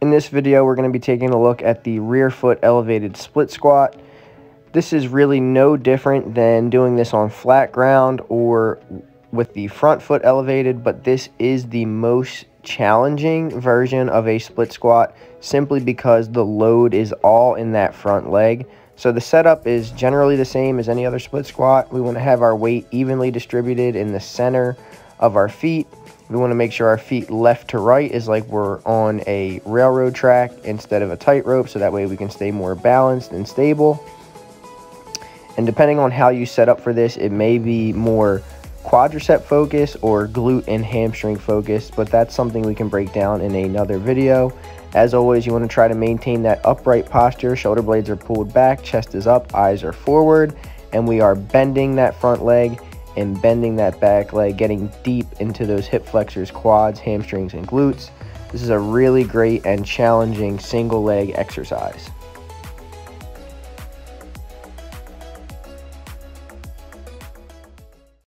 In this video, we're going to be taking a look at the rear foot elevated split squat. This is really no different than doing this on flat ground or with the front foot elevated, but this is the most challenging version of a split squat simply because the load is all in that front leg. So the setup is generally the same as any other split squat. We want to have our weight evenly distributed in the center of our feet we want to make sure our feet left to right is like we're on a railroad track instead of a tightrope so that way we can stay more balanced and stable. And depending on how you set up for this, it may be more quadricep focus or glute and hamstring focus, but that's something we can break down in another video. As always, you want to try to maintain that upright posture. Shoulder blades are pulled back, chest is up, eyes are forward, and we are bending that front leg and bending that back leg, getting deep into those hip flexors, quads, hamstrings, and glutes. This is a really great and challenging single leg exercise.